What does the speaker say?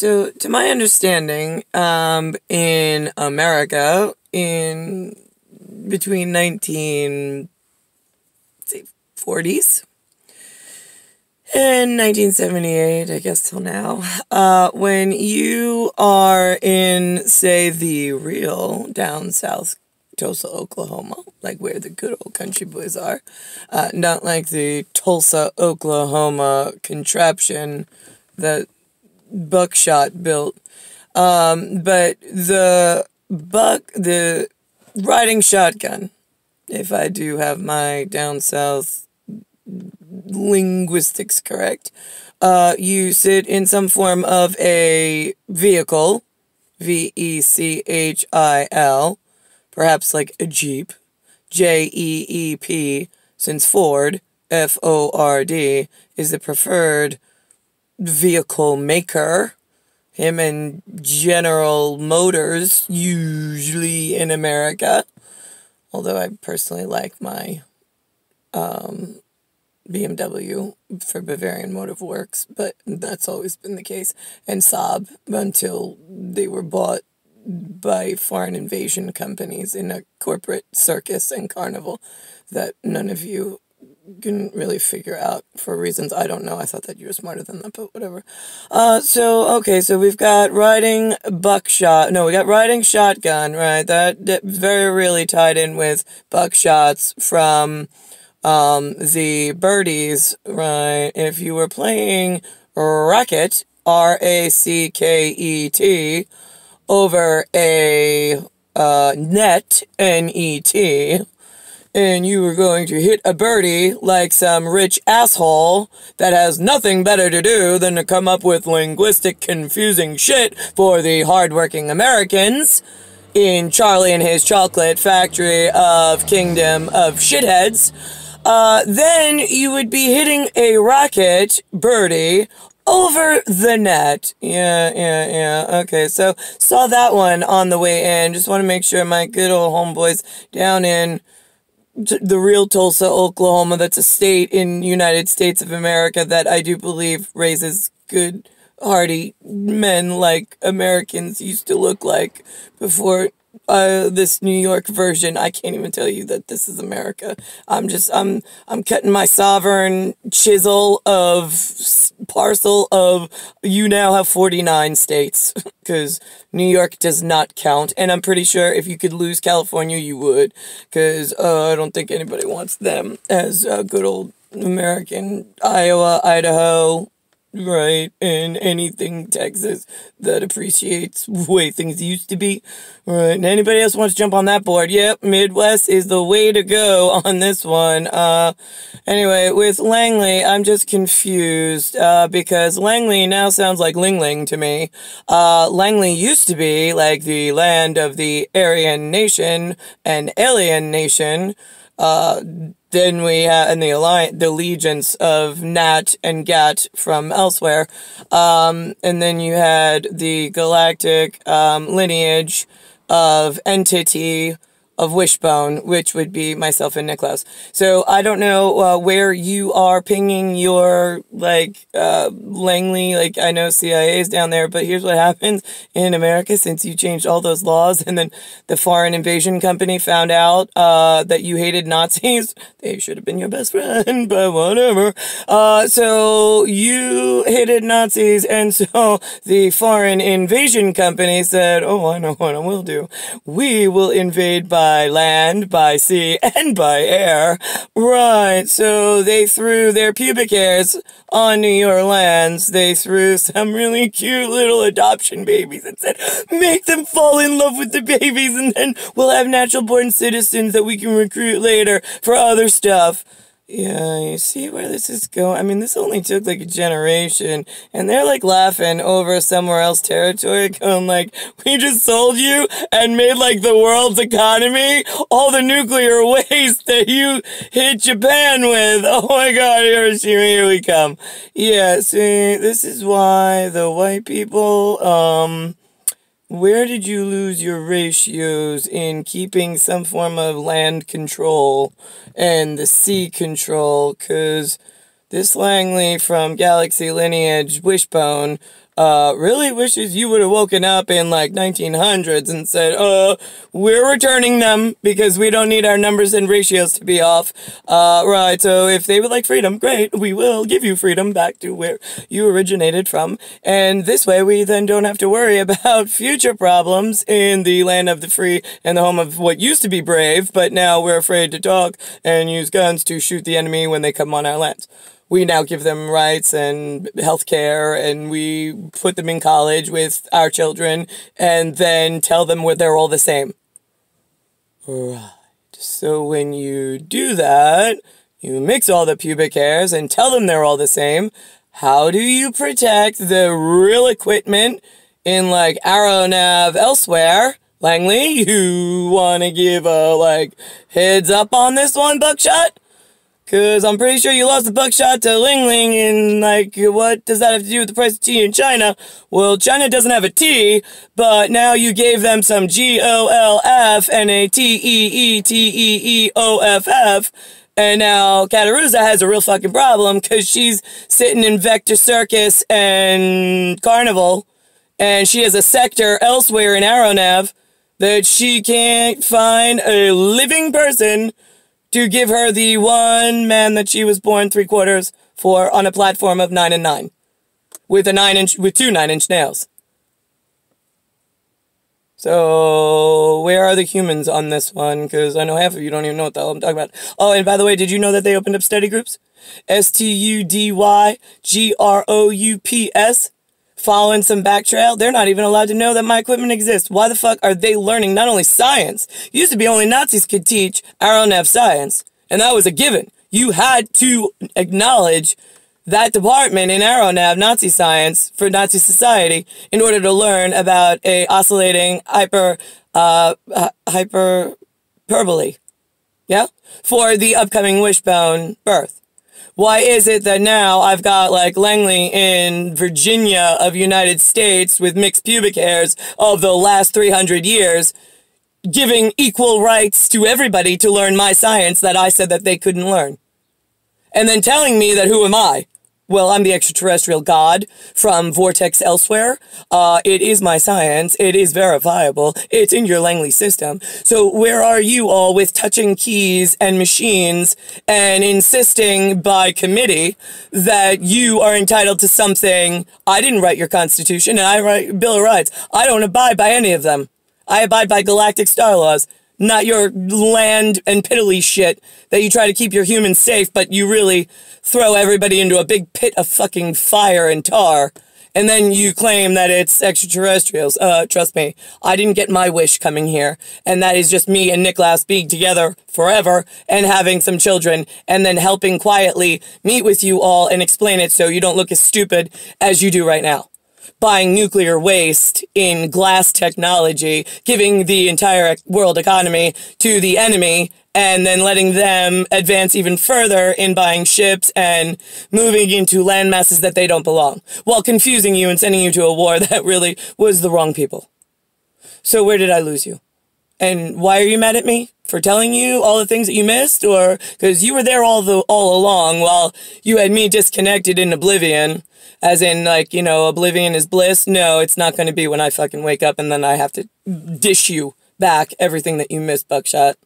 so to my understanding, um, in America, in between 1940s and 1978, I guess till now, uh, when you are in, say, the real down south Tulsa, Oklahoma, like where the good old country boys are, uh, not like the Tulsa, Oklahoma contraption that buckshot built. Um, but the buck, the riding shotgun, if I do have my down south linguistics correct, uh, you sit in some form of a vehicle, V E C H I L, perhaps like a Jeep, J E E P, since Ford, F O R D, is the preferred vehicle maker. Him and General Motors, usually in America. Although I personally like my um, BMW for Bavarian Motive Works, but that's always been the case. And Saab until they were bought by foreign invasion companies in a corporate circus and carnival that none of you can really figure out for reasons I don't know. I thought that you were smarter than that, but whatever. Uh, so okay, so we've got riding buckshot. No, we got riding shotgun, right? That, that very really tied in with buckshots from um, the birdies, right? If you were playing racket, R A C K E T, over a uh, net, N E T, and you were going to hit a birdie like some rich asshole that has nothing better to do than to come up with linguistic confusing shit for the hardworking Americans in Charlie and his chocolate factory of kingdom of shitheads, uh, then you would be hitting a rocket, birdie over the net. Yeah, yeah, yeah. Okay, so saw that one on the way in. Just want to make sure my good old homeboys down in the real Tulsa, Oklahoma, that's a state in United States of America that I do believe raises good, hearty men like Americans used to look like before uh, this New York version, I can't even tell you that this is America. I'm just, I'm, I'm cutting my sovereign chisel of parcel of, you now have 49 states, because New York does not count. And I'm pretty sure if you could lose California, you would, because uh, I don't think anybody wants them as uh, good old American Iowa, Idaho, right? And anything Texas that appreciates the way things used to be, right? And anybody else wants to jump on that board? Yep, Midwest is the way to go on this one. Uh, anyway, with Langley, I'm just confused, uh, because Langley now sounds like Ling Ling to me. Uh, Langley used to be like the land of the Aryan nation and alien nation, uh, then we have the alliance, the legions of Nat and Gat from elsewhere, um, and then you had the galactic um, lineage of entity of Wishbone, which would be myself and Niklaus. So I don't know uh, where you are pinging your, like, uh, Langley, like, I know CIA is down there, but here's what happens in America since you changed all those laws and then the foreign invasion company found out, uh, that you hated Nazis. They should have been your best friend, but whatever. Uh, so you hated Nazis and so the foreign invasion company said, oh, I know what I will do. We will invade by by land, by sea, and by air. Right, so they threw their pubic hairs on your lands. They threw some really cute little adoption babies and said, make them fall in love with the babies and then we'll have natural born citizens that we can recruit later for other stuff. Yeah, you see where this is going? I mean, this only took like a generation, and they're like laughing over somewhere else territory, going like, we just sold you and made like the world's economy all the nuclear waste that you hit Japan with. Oh my god, Hiroshima, here we come. Yeah, see, this is why the white people, um, where did you lose your ratios in keeping some form of land control and the sea control? Because this Langley from Galaxy Lineage Wishbone uh, really wishes you would have woken up in like 1900s and said, uh, we're returning them because we don't need our numbers and ratios to be off. Uh, right, so if they would like freedom, great, we will give you freedom back to where you originated from. And this way we then don't have to worry about future problems in the land of the free and the home of what used to be brave, but now we're afraid to talk and use guns to shoot the enemy when they come on our lands we now give them rights and health care and we put them in college with our children and then tell them what they're all the same. Right. So when you do that, you mix all the pubic hairs and tell them they're all the same. How do you protect the real equipment in like Aeronav elsewhere? Langley, you want to give a like heads up on this one, Buckshot? Cause I'm pretty sure you lost the buckshot to Ling Ling and like, what does that have to do with the price of tea in China? Well, China doesn't have a T, but now you gave them some G-O-L-F and a T-E-E-T-E-E-O-F-F. And now Cattaruzza has a real fucking problem because she's sitting in Vector Circus and Carnival, and she has a sector elsewhere in Aeronav that she can't find a living person to give her the one man that she was born three quarters for on a platform of nine and nine, with a nine inch with two nine inch nails. So where are the humans on this one? Because I know half of you don't even know what the hell I'm talking about. Oh, and by the way, did you know that they opened up study groups? S T U D Y G R O U P S following some back trail, they're not even allowed to know that my equipment exists. Why the fuck are they learning not only science? It used to be only Nazis could teach Aeronav science, and that was a given. You had to acknowledge that department in Aeronav Nazi science for Nazi society in order to learn about a oscillating hyper uh, hyperbole. Yeah? For the upcoming wishbone birth why is it that now I've got like Langley in Virginia of United States with mixed pubic hairs of the last 300 years giving equal rights to everybody to learn my science that I said that they couldn't learn? And then telling me that who am I? Well, I'm the extraterrestrial god from Vortex Elsewhere. Uh, it is my science. It is verifiable. It's in your Langley system. So where are you all with touching keys and machines and insisting by committee that you are entitled to something? I didn't write your constitution and I write Bill of Rights. I don't abide by any of them. I abide by galactic star laws not your land and piddly shit that you try to keep your humans safe, but you really throw everybody into a big pit of fucking fire and tar. And then you claim that it's extraterrestrials. Uh, trust me, I didn't get my wish coming here. And that is just me and Nicholas being together forever and having some children and then helping quietly meet with you all and explain it so you don't look as stupid as you do right now buying nuclear waste in glass technology, giving the entire world economy to the enemy, and then letting them advance even further in buying ships and moving into land masses that they don't belong, while confusing you and sending you to a war that really was the wrong people. So where did I lose you? And why are you mad at me? For telling you all the things that you missed? Or because you were there all the all along while you had me disconnected in oblivion as in like you know oblivion is bliss no it's not going to be when i fucking wake up and then i have to dish you back everything that you missed buckshot